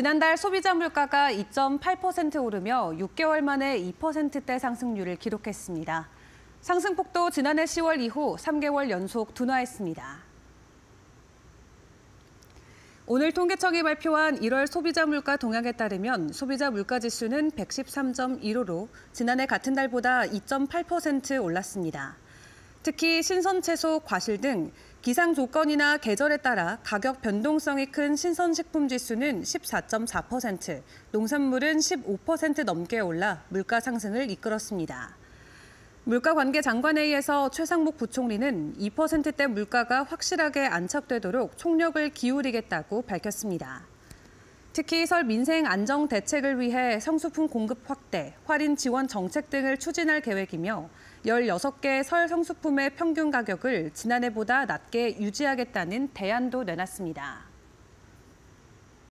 지난달 소비자 물가가 2.8% 오르며 6개월 만에 2%대 상승률을 기록했습니다. 상승폭도 지난해 10월 이후 3개월 연속 둔화했습니다. 오늘 통계청이 발표한 1월 소비자 물가 동향에 따르면 소비자 물가 지수는 113.15로 지난해 같은 달보다 2.8% 올랐습니다. 특히 신선 채소, 과실 등 기상 조건이나 계절에 따라 가격 변동성이 큰 신선식품 지수는 14.4%, 농산물은 15% 넘게 올라 물가 상승을 이끌었습니다. 물가관계장관회의에서 최상목 부총리는 2%대 물가가 확실하게 안착되도록 총력을 기울이겠다고 밝혔습니다. 특히 설 민생 안정 대책을 위해 성수품 공급 확대, 할인 지원 정책 등을 추진할 계획이며 16개 설 성수품의 평균 가격을 지난해보다 낮게 유지하겠다는 대안도 내놨습니다.